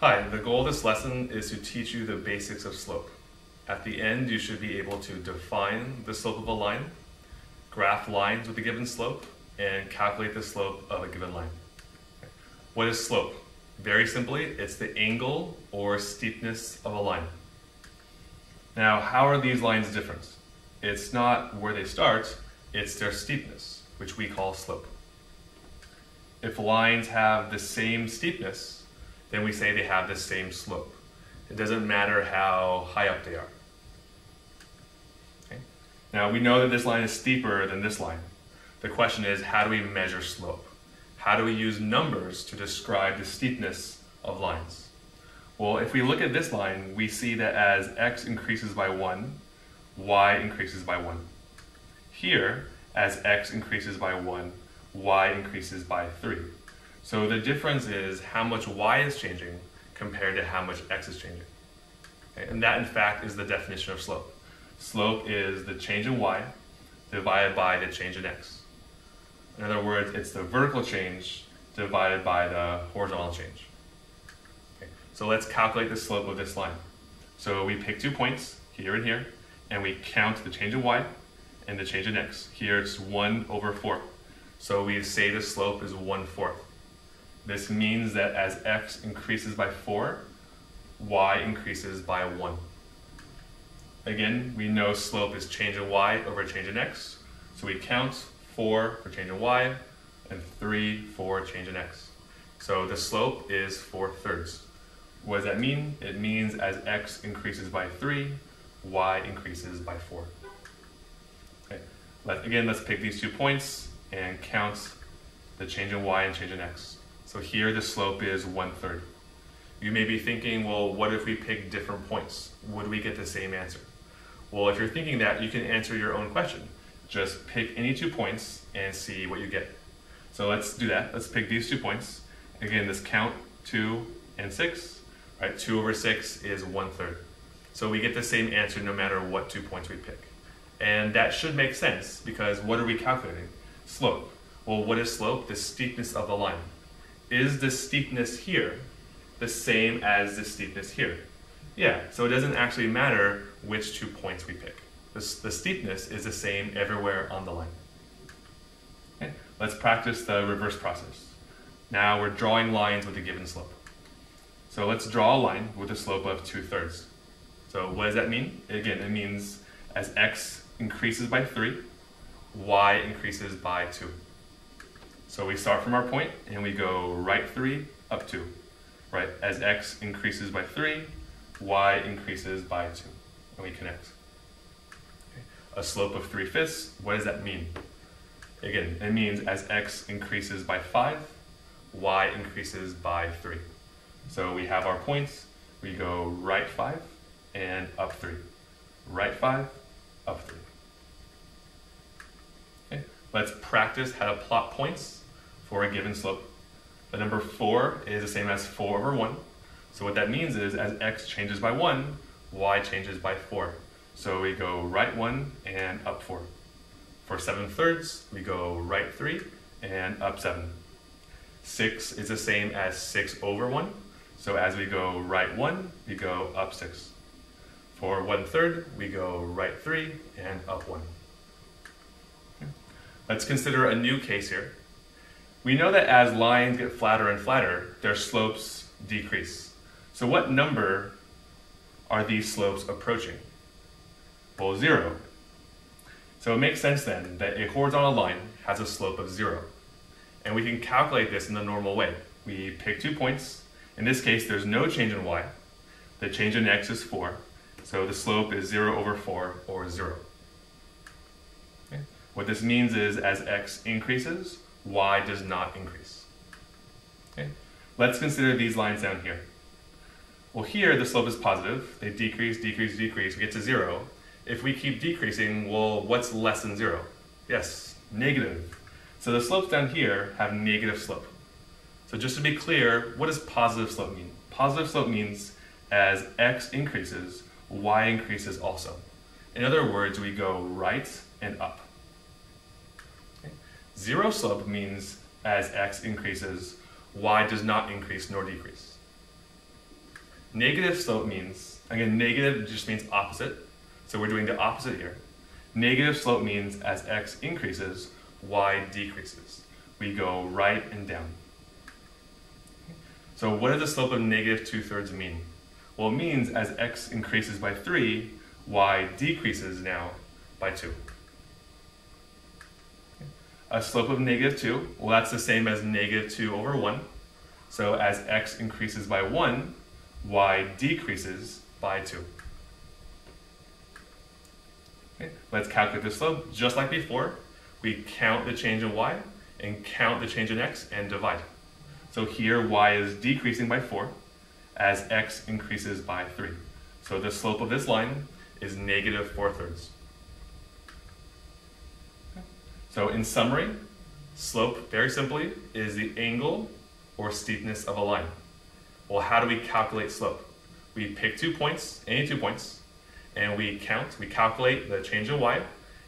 Hi, the goal of this lesson is to teach you the basics of slope. At the end, you should be able to define the slope of a line, graph lines with a given slope, and calculate the slope of a given line. What is slope? Very simply, it's the angle or steepness of a line. Now, how are these lines different? It's not where they start, it's their steepness, which we call slope. If lines have the same steepness, then we say they have the same slope. It doesn't matter how high up they are. Okay? Now, we know that this line is steeper than this line. The question is, how do we measure slope? How do we use numbers to describe the steepness of lines? Well, if we look at this line, we see that as x increases by 1, y increases by 1. Here, as x increases by 1, y increases by 3. So the difference is how much y is changing compared to how much x is changing. Okay? And that, in fact, is the definition of slope. Slope is the change in y divided by the change in x. In other words, it's the vertical change divided by the horizontal change. Okay? So let's calculate the slope of this line. So we pick two points, here and here, and we count the change in y and the change in x. Here it's 1 over 4. So we say the slope is 1 fourth. This means that as x increases by 4, y increases by 1. Again, we know slope is change in y over change in x. So we count 4 for change in y and 3 for change in x. So the slope is 4 thirds. What does that mean? It means as x increases by 3, y increases by 4. Okay. Let, again, let's pick these two points and count the change in y and change in x. So here the slope is 1 third. You may be thinking, well, what if we pick different points? Would we get the same answer? Well, if you're thinking that, you can answer your own question. Just pick any two points and see what you get. So let's do that. Let's pick these two points. Again, this count 2 and 6. Right? 2 over 6 is 1 third. So we get the same answer no matter what two points we pick. And that should make sense because what are we calculating? Slope. Well, what is slope? The steepness of the line. Is the steepness here the same as the steepness here? Yeah, so it doesn't actually matter which two points we pick. The, the steepness is the same everywhere on the line. Okay, let's practice the reverse process. Now we're drawing lines with a given slope. So let's draw a line with a slope of 2 thirds. So what does that mean? Again, it means as x increases by 3, y increases by 2. So we start from our point and we go right 3, up 2. Right, as x increases by 3, y increases by 2. And we connect. Okay. A slope of 3 fifths, what does that mean? Again, it means as x increases by 5, y increases by 3. So we have our points, we go right 5, and up 3. Right 5, up 3. Okay, let's practice how to plot points for a given slope. The number 4 is the same as 4 over 1. So what that means is as x changes by 1, y changes by 4. So we go right 1 and up 4. For 7 thirds, we go right 3 and up 7. 6 is the same as 6 over 1. So as we go right 1, we go up 6. For one third, we go right three and up one. Okay. Let's consider a new case here. We know that as lines get flatter and flatter, their slopes decrease. So what number are these slopes approaching? Well, zero. So it makes sense then that a horizontal line has a slope of zero. And we can calculate this in the normal way. We pick two points. In this case, there's no change in y. The change in x is 4. So the slope is 0 over 4, or 0. Okay. What this means is as x increases, y does not increase. Okay. Let's consider these lines down here. Well, here the slope is positive. They decrease, decrease, decrease. We get to 0. If we keep decreasing, well, what's less than 0? Yes, negative. So the slopes down here have negative slope. So just to be clear, what does positive slope mean? Positive slope means as x increases, y increases also. In other words, we go right and up. Zero slope means as x increases, y does not increase nor decrease. Negative slope means, again, negative just means opposite. So we're doing the opposite here. Negative slope means as x increases, y decreases. We go right and down. So what does the slope of negative 2 thirds mean? Well, it means as x increases by 3, y decreases now by 2. A slope of negative 2, well, that's the same as negative 2 over 1. So as x increases by 1, y decreases by 2. Okay, let's calculate the slope. Just like before, we count the change in y and count the change in x and divide. So here y is decreasing by 4 as x increases by 3. So the slope of this line is negative 4 thirds. So in summary, slope, very simply, is the angle or steepness of a line. Well, how do we calculate slope? We pick two points, any two points, and we count, we calculate the change in y,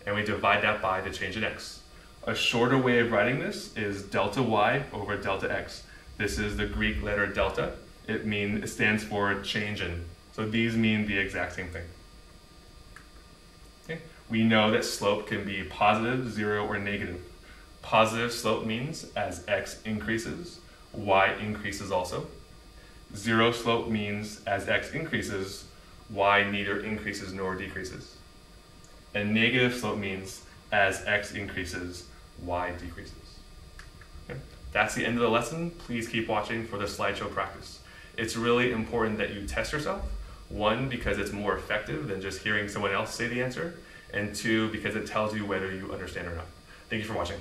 and we divide that by the change in x. A shorter way of writing this is delta y over delta x. This is the Greek letter delta. It mean it stands for change in. So these mean the exact same thing. We know that slope can be positive, zero, or negative. Positive slope means as x increases, y increases also. Zero slope means as x increases, y neither increases nor decreases. And negative slope means as x increases, y decreases. Okay. That's the end of the lesson. Please keep watching for the slideshow practice. It's really important that you test yourself. One, because it's more effective than just hearing someone else say the answer. And two, because it tells you whether you understand or not. Thank you for watching.